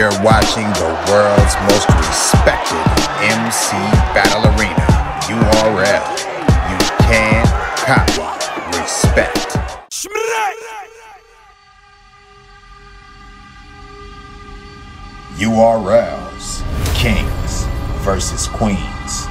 You're watching the world's most respected MC Battle Arena, URL. You can copy respect. URLs, Kings versus Queens.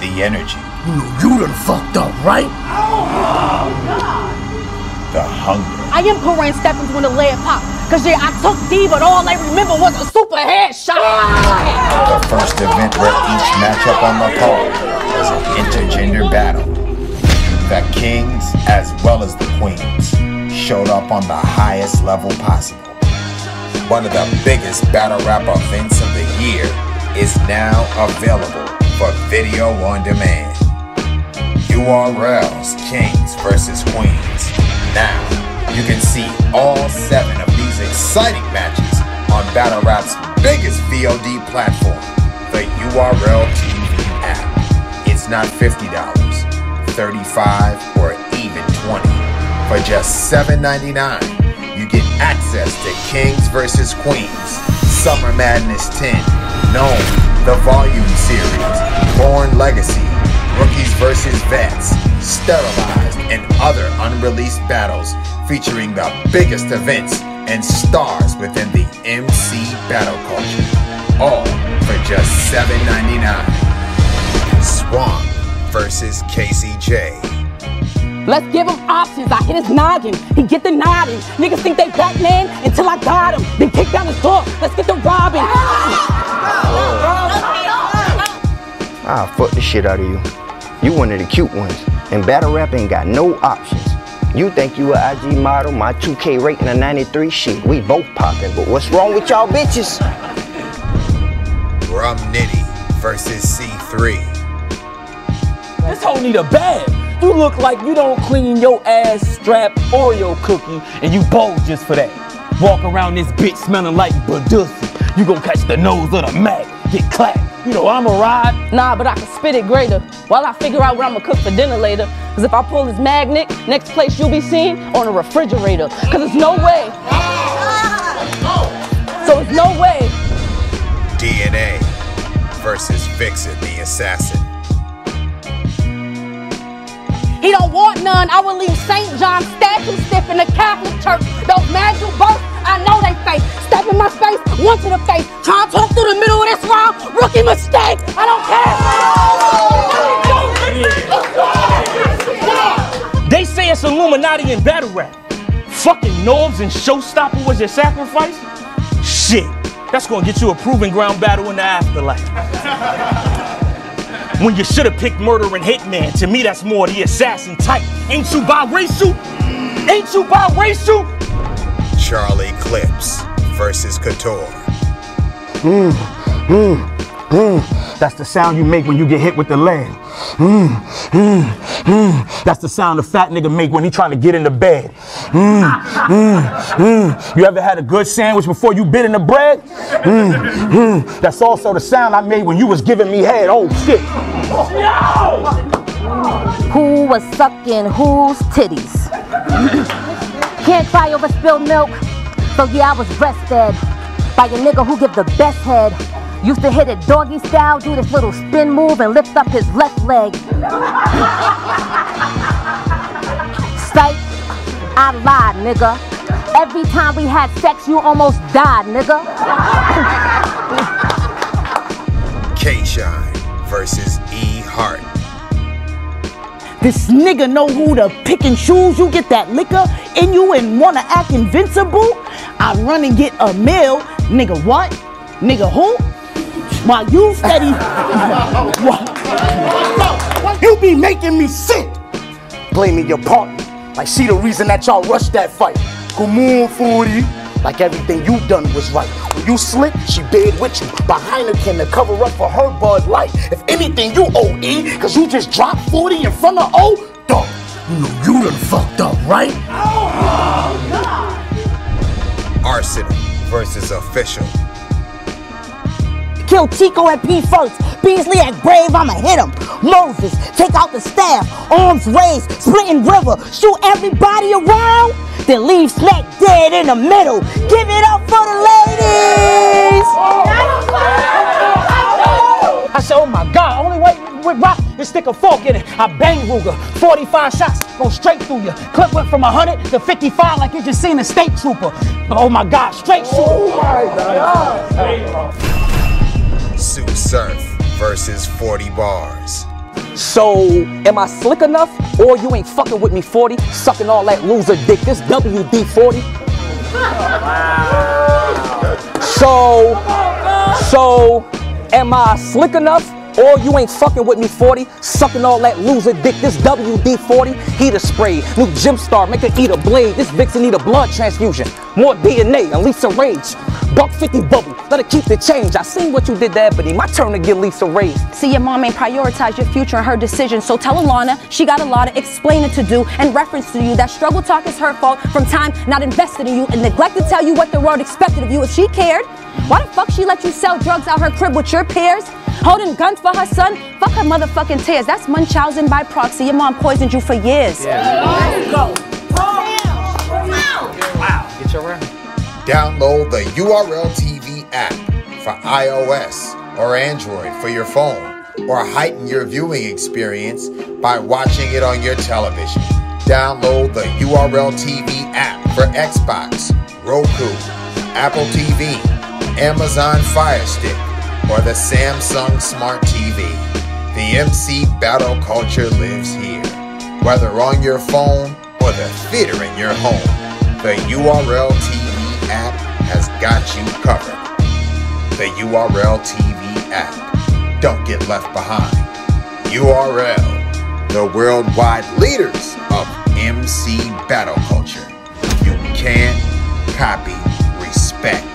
The energy, You know you done fucked up, right? Oh, God. the hunger, I am Corinne Stephens when the lead pop. Cause yeah, I took D, but all they remember was a super headshot. the first event where each matchup on the card was an intergender battle. The Kings, as well as the Queens, showed up on the highest level possible. One of the biggest battle rap events of the year is now available for video on demand. URL's Kings versus Queens. Now, you can see all seven of exciting matches on Battle Rap's biggest VOD platform, the URL TV app. It's not $50, $35, or even $20. For just $7.99, you get access to Kings vs. Queens, Summer Madness 10, NOME, the Volume Series, Born Legacy, Rookies vs. Vets, Sterilized, and other unreleased battles featuring the biggest events and stars within the MC battle culture. All for just $7.99. Swamp versus KCJ. Let's give him options. I hit his noggin. He get the nodding. Niggas think they Batman until I got him. Then kick down his door. Let's get the robbing. I'll fuck the shit out of you. You one of the cute ones. And battle rap ain't got no options. You think you a IG model, my 2K rating a 93 shit. We both poppin', but what's wrong with y'all bitches? Rum Nitty versus C3. This hoe need a bag. You look like you don't clean your ass strap or your cookie, and you bold just for that. Walk around this bitch smelling like Badussi. You gon' catch the nose of the Mac, get clapped. You know I'ma ride. Nah, but I can spit it greater while I figure out what I'm gonna cook for dinner later. Cause if I pull this magnet, next place you'll be seen on a refrigerator. Cause there's no way. So it's no way. DNA versus Vixen the Assassin. He don't want none. I will leave St. John statue stiff in the Catholic Church. Those magical births, I know they fake. Step in my space, one to the face. Try to talk through the middle of this round. Rookie mistake. I don't care. They say it's Illuminati and battle rap. Fucking Norbs and Showstopper was your sacrifice? Shit, that's gonna get you a proving ground battle in the afterlife. when you should have picked murder and hitman, to me that's more the assassin type. Ain't you biracial? Ain't you biracial? Charlie Clips versus Couture. That's the sound you make when you get hit with the lead. Mm, mm, mm. That's the sound a fat nigga make when he trying to get into bed. Mm, mm, mm. You ever had a good sandwich before you bit in the bread? Mm, mm. That's also the sound I made when you was giving me head. Oh shit. Who was sucking whose titties? Can't cry over spilled milk. So yeah, I was breastfed by a nigga who give the best head. Used to hit it doggy style, do this little spin move and lift up his left leg. Psych, I lied, nigga. Every time we had sex, you almost died, nigga. K Shine versus E Hart. This nigga know who to pick and choose. You get that liquor in you and wanna act invincible. I run and get a meal. Nigga what? Nigga who? While you steady. What? You be making me sick. Blaming your partner. Like she the reason that y'all rushed that fight. Come on, 40. Like everything you done was right. When you slick, she bed with you. Behind her can to cover up for her Bud Light. If anything, you OE, cause you just dropped 40 in front of O. Dog, you know you done fucked up, right? Oh Arsenal versus Official. Kill Chico and P first. Beasley at brave, I'ma hit him. Moses, take out the staff. Arms raised, splitting river. Shoot everybody around. Then leave Smack dead in the middle. Give it up for the ladies. I said, oh my God, only way with rock is stick a fork in it. I bang Ruger, 45 shots, go straight through you. Clip went from 100 to 55 like you just seen a state trooper. But oh my God, straight shooter. Oh my God. Surf versus 40 Barrs. So, am I slick enough? Or you ain't fucking with me 40, sucking all that loser dick. This WD 40. So, so, am I slick enough? Or you ain't fucking with me 40, sucking all that loser dick. This WD-40, heater spray, new gym star, make her eat a blade. This vixen need a blood transfusion. More DNA, and Lisa Rage. Buck 50 bubble, let her keep the change. I seen what you did to Ebony, my turn to get Lisa raised. See, your mom ain't prioritize your future and her decisions, so tell Alana she got a lot of explaining to do and reference to you that struggle talk is her fault from time not invested in you and neglect to tell you what the world expected of you if she cared. Why the fuck she let you sell drugs out her crib with your peers? Holding guns for her son? Fuck her motherfucking tears. That's Munchausen by proxy. Your mom poisoned you for years. Yeah. Go. Wow. Get your round. Download the URL TV app for iOS or Android for your phone, or heighten your viewing experience by watching it on your television. Download the URL TV app for Xbox, Roku, Apple TV, Amazon Fire Stick, or the Samsung Smart TV. The MC battle culture lives here. Whether on your phone or the theater in your home, the URL TV app has got you covered. The URL TV app. Don't get left behind. URL, the worldwide leaders of MC battle culture. You can't copy respect.